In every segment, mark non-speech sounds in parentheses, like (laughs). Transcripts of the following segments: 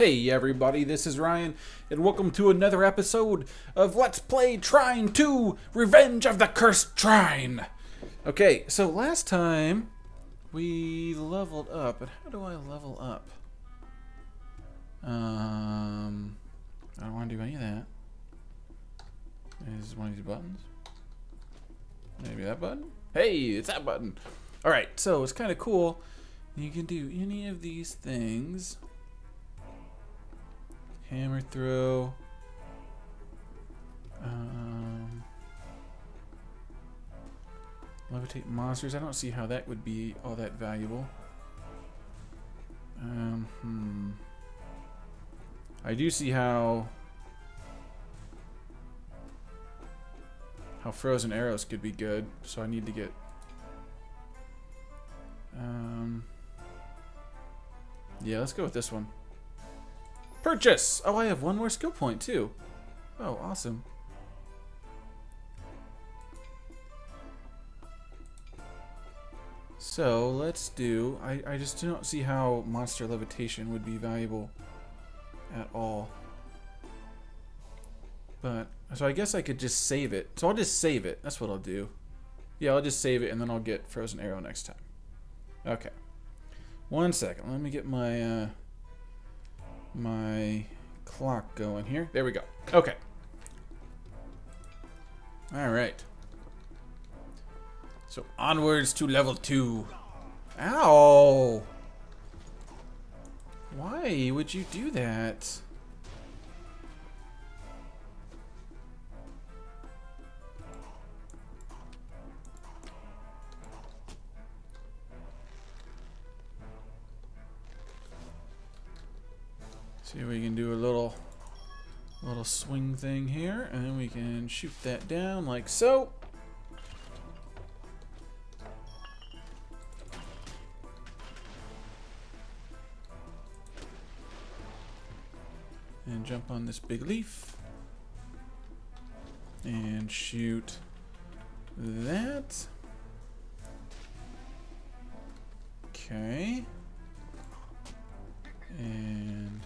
Hey everybody, this is Ryan, and welcome to another episode of Let's Play Trine 2 Revenge of the Cursed Trine! Okay, so last time we leveled up, but how do I level up? Um, I don't want to do any of that. Is one of these buttons? Maybe that button? Hey, it's that button! Alright, so it's kind of cool. You can do any of these things. Hammer throw. Um, levitate monsters. I don't see how that would be all that valuable. Um, hmm. I do see how how frozen arrows could be good, so I need to get um Yeah, let's go with this one. Purchase! Oh, I have one more skill point, too. Oh, awesome. So, let's do... I, I just don't see how monster levitation would be valuable at all. But, so I guess I could just save it. So I'll just save it. That's what I'll do. Yeah, I'll just save it and then I'll get Frozen Arrow next time. Okay. One second. Let me get my... Uh, my clock going here. There we go. Okay. All right. So onwards to level two. Ow! Why would you do that? Can shoot that down like so. And jump on this big leaf. And shoot that. Okay. And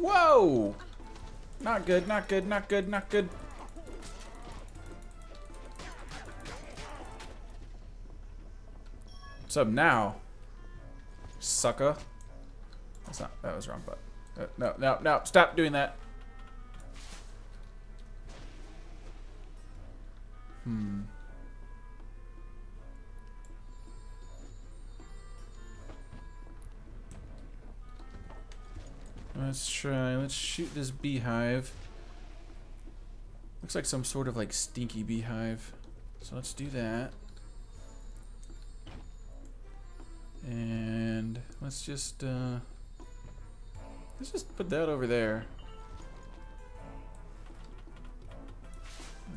Whoa! Not good, not good, not good, not good. What's up now? Sucker. That's not, that was wrong But Uh, no, no, no, stop doing that. Hmm. Let's try, let's shoot this beehive. Looks like some sort of like stinky beehive. So let's do that. And let's just, uh, let's just put that over there.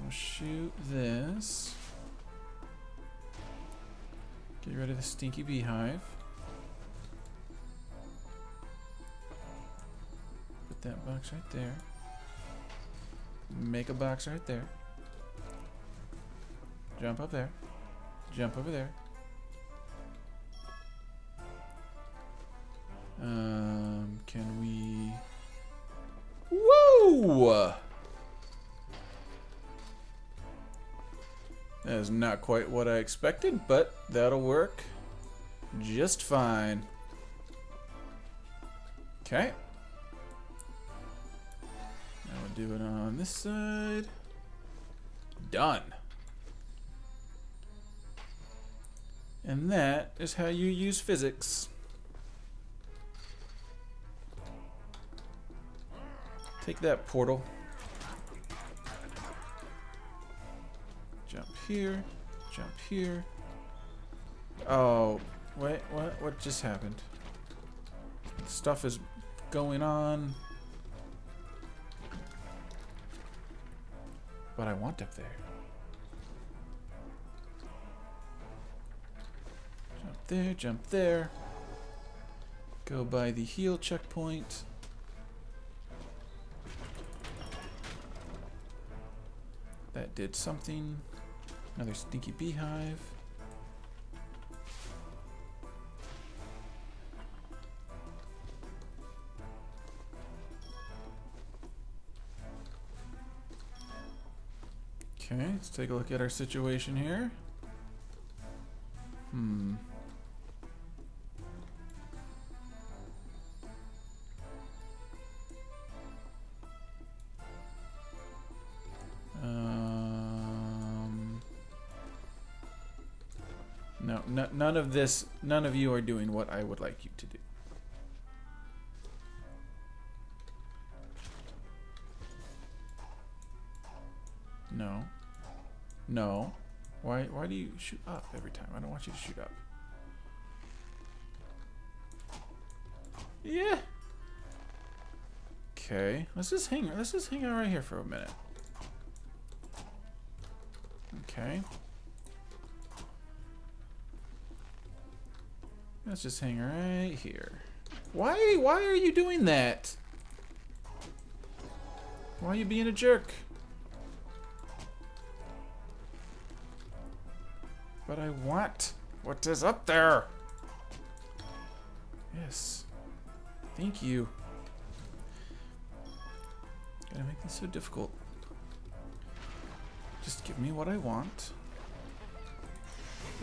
We'll shoot this. Get rid of the stinky beehive. That box right there. Make a box right there. Jump up there. Jump over there. Um, can we... Whoa! That is not quite what I expected, but that'll work just fine. Okay. Do it on this side. Done. And that is how you use physics. Take that portal. Jump here. Jump here. Oh, wait, what? What just happened? Stuff is going on. What I want up there. Jump there, jump there. Go by the heal checkpoint. That did something. Another stinky beehive. Okay, let's take a look at our situation here. Hmm. Um, no, no, none of this, none of you are doing what I would like you to do. Do you shoot up every time? I don't want you to shoot up. Yeah. Okay. Let's just hang let's just hang out right here for a minute. Okay. Let's just hang right here. Why why are you doing that? Why are you being a jerk? But I want what is up there. Yes. Thank you. Gotta make this so difficult. Just give me what I want.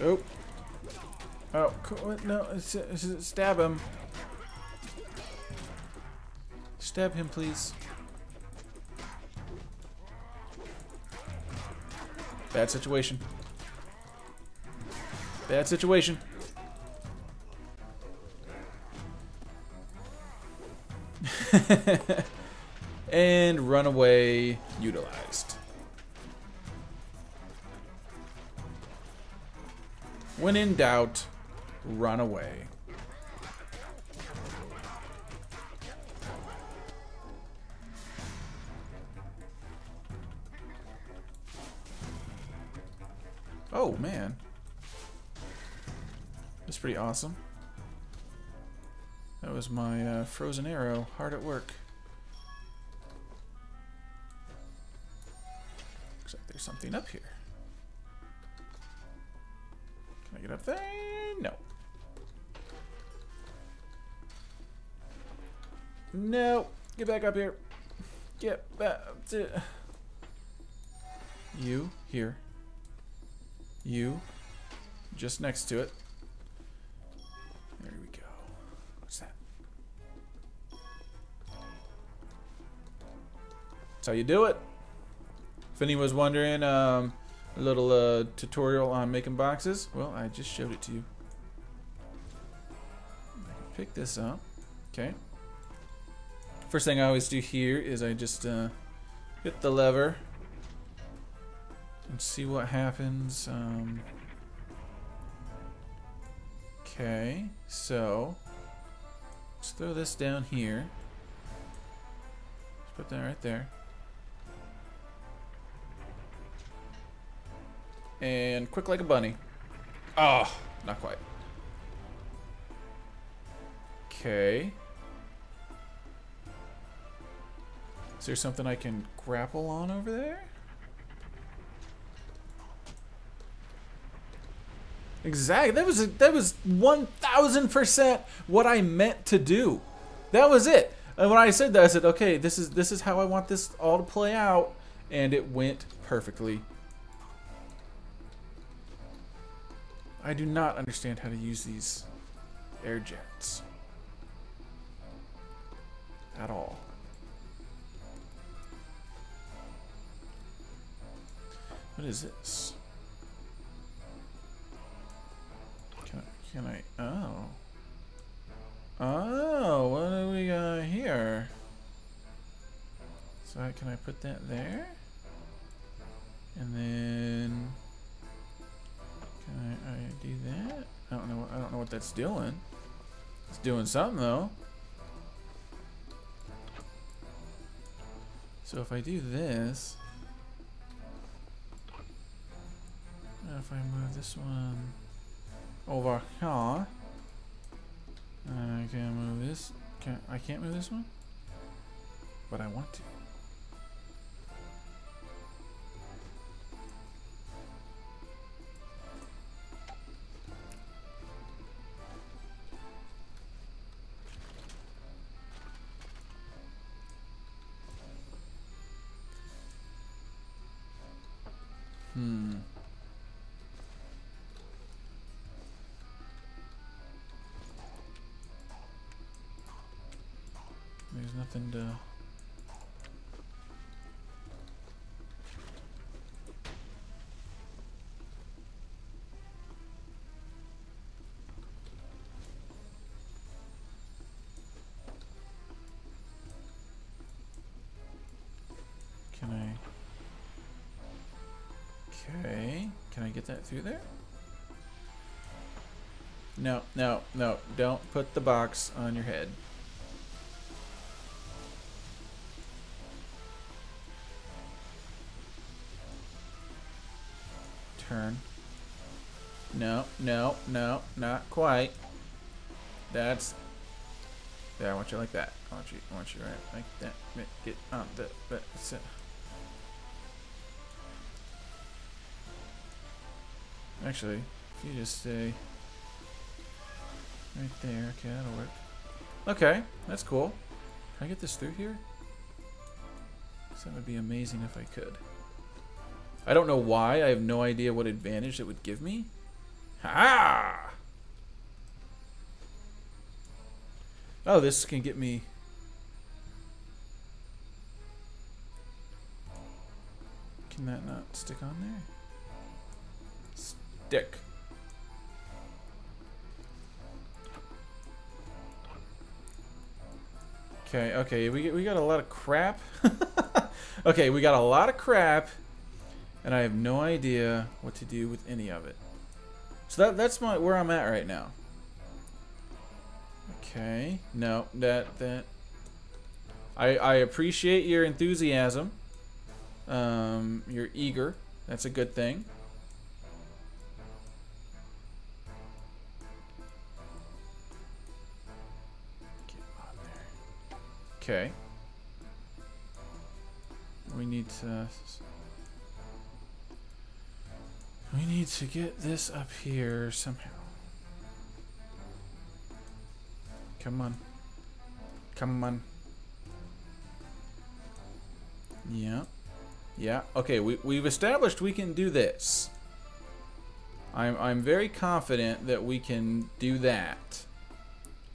Oh. Oh, no, uh, uh, stab him. Stab him, please. Bad situation. Bad situation. (laughs) and runaway utilized. When in doubt, run away. Oh, man. That's pretty awesome. That was my uh, frozen arrow, hard at work. Looks like there's something up here. Can I get up there? No. No. Get back up here. Get back. To... You, here. You, just next to it. That's how you do it. If anyone was wondering, um, a little uh, tutorial on making boxes. Well, I just showed it to you. Pick this up. Okay. First thing I always do here is I just uh, hit the lever and see what happens. Um, okay, so let's throw this down here. Let's put that right there. And quick like a bunny. Oh, not quite. Okay. Is there something I can grapple on over there? Exactly. That was a, that was one thousand percent what I meant to do. That was it. And when I said that, I said, "Okay, this is this is how I want this all to play out," and it went perfectly I do not understand how to use these air jets. At all. What is this? Can I, can I, oh. Oh, what do we got here? So I, can I put that there? And then... Can I, I do that? I don't know. I don't know what that's doing. It's doing something though. So if I do this, uh, if I move this one over here, uh, I can move this. Can I can't move this one, but I want to. Nothing to... Can I... Okay. Can I get that through there? No, no, no. Don't put the box on your head. Turn. No, no, no, not quite. That's. Yeah, I want you like that. I want you, I want you right like that. Get on the, but. Actually, if you just stay right there, okay, that'll work. Okay, that's cool. Can I get this through here? that would be amazing if I could. I don't know why. I have no idea what advantage it would give me. Ha! Oh, this can get me... Can that not stick on there? Stick. Okay, okay, we, we got a lot of crap. (laughs) okay, we got a lot of crap, and I have no idea what to do with any of it. So that that's my where I'm at right now. Okay, no, that that. I I appreciate your enthusiasm. Um, you're eager. That's a good thing. Okay. We need to... We need to get this up here somehow. Come on. Come on. Yeah. Yeah. Okay, we, we've established we can do this. I'm, I'm very confident that we can do that.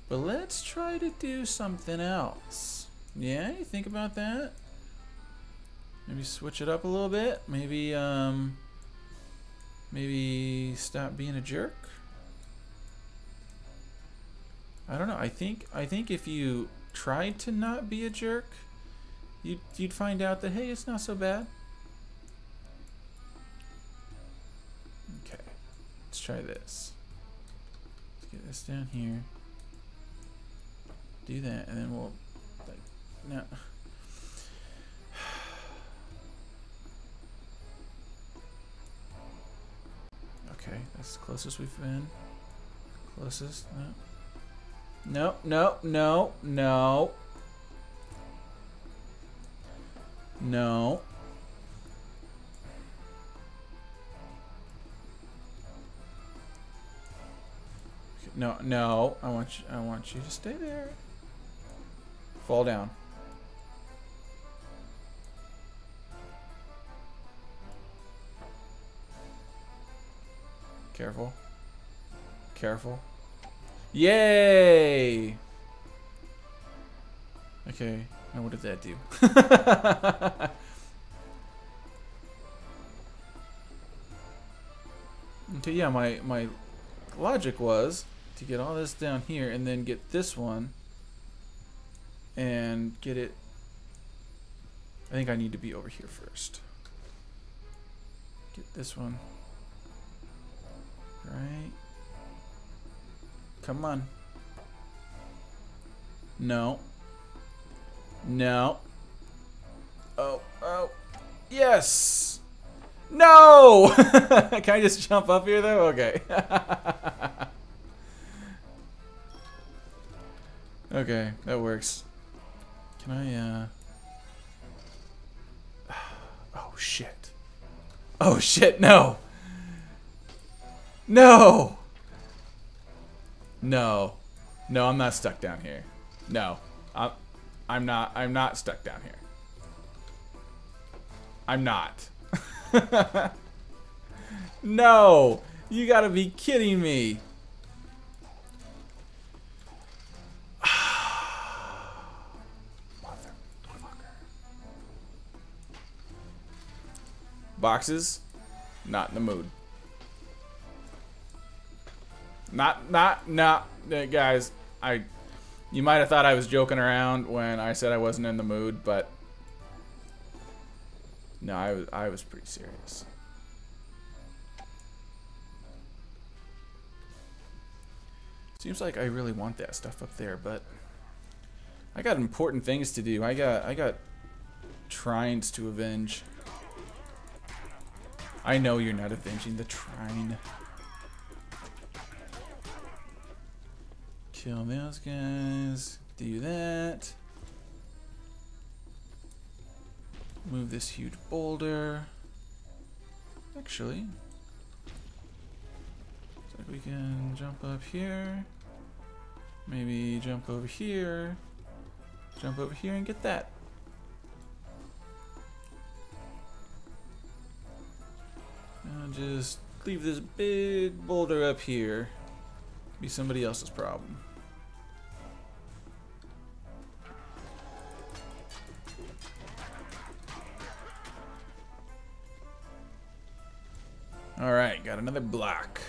But let's try to do something else. Yeah, you think about that? Maybe switch it up a little bit. Maybe, um, maybe stop being a jerk. I don't know. I think I think if you tried to not be a jerk, you'd you'd find out that hey, it's not so bad. Okay, let's try this. Let's get this down here. Do that, and then we'll like, no. Okay, that's the closest we've been. Closest. No. No, no, no, no. No. No. I want you I want you to stay there. Fall down. Careful. Careful. Yay! Okay, now what did that do? (laughs) okay, yeah, my, my logic was to get all this down here and then get this one and get it I think I need to be over here first. Get this one. Right. Come on. No. No. Oh, oh. Yes! No! (laughs) Can I just jump up here though? Okay. (laughs) okay, that works. Can I, uh... (sighs) Oh, shit. Oh, shit, no! No! No. No, I'm not stuck down here. No. I'm, I'm not. I'm not stuck down here. I'm not. (laughs) no! You gotta be kidding me. (sighs) Boxes? Not in the mood. Not, not, not, uh, guys. I, you might have thought I was joking around when I said I wasn't in the mood, but no, I was, I was pretty serious. Seems like I really want that stuff up there, but I got important things to do. I got, I got trines to avenge. I know you're not avenging the trine. Kill those guys. Do that. Move this huge boulder. Actually, like we can jump up here. Maybe jump over here. Jump over here and get that. And just leave this big boulder up here. Be somebody else's problem. Another block.